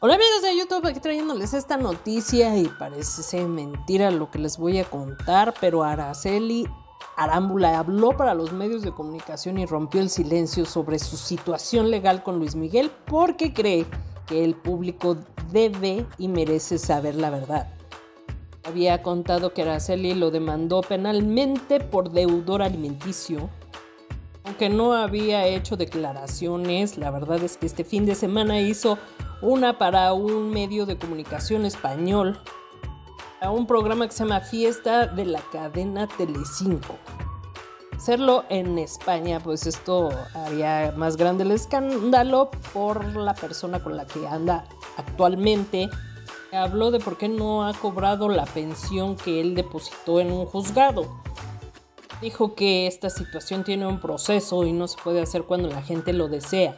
Hola amigos de YouTube, aquí trayéndoles esta noticia y parece ser mentira lo que les voy a contar, pero Araceli Arámbula habló para los medios de comunicación y rompió el silencio sobre su situación legal con Luis Miguel porque cree que el público debe y merece saber la verdad. Había contado que Araceli lo demandó penalmente por deudor alimenticio aunque no había hecho declaraciones, la verdad es que este fin de semana hizo una para un medio de comunicación español, a un programa que se llama Fiesta de la cadena Telecinco. Hacerlo en España, pues esto haría más grande el escándalo por la persona con la que anda actualmente. Habló de por qué no ha cobrado la pensión que él depositó en un juzgado dijo que esta situación tiene un proceso y no se puede hacer cuando la gente lo desea.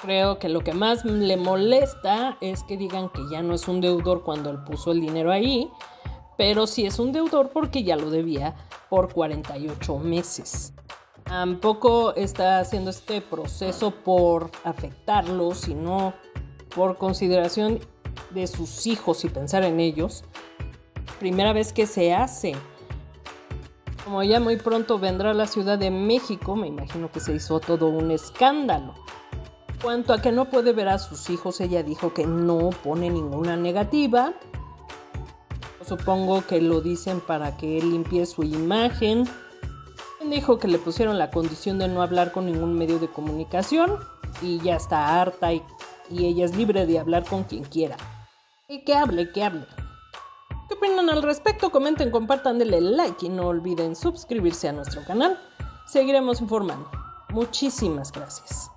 Creo que lo que más le molesta es que digan que ya no es un deudor cuando él puso el dinero ahí, pero sí es un deudor porque ya lo debía por 48 meses. Tampoco está haciendo este proceso por afectarlo, sino por consideración de sus hijos y pensar en ellos. Primera vez que se hace como ya muy pronto vendrá a la Ciudad de México, me imagino que se hizo todo un escándalo. Cuanto a que no puede ver a sus hijos, ella dijo que no pone ninguna negativa. Supongo que lo dicen para que él limpie su imagen. Dijo que le pusieron la condición de no hablar con ningún medio de comunicación y ya está harta y, y ella es libre de hablar con quien quiera. Y que hable, que hable. ¿Qué opinan al respecto? Comenten, compartan, denle like y no olviden suscribirse a nuestro canal. Seguiremos informando. Muchísimas gracias.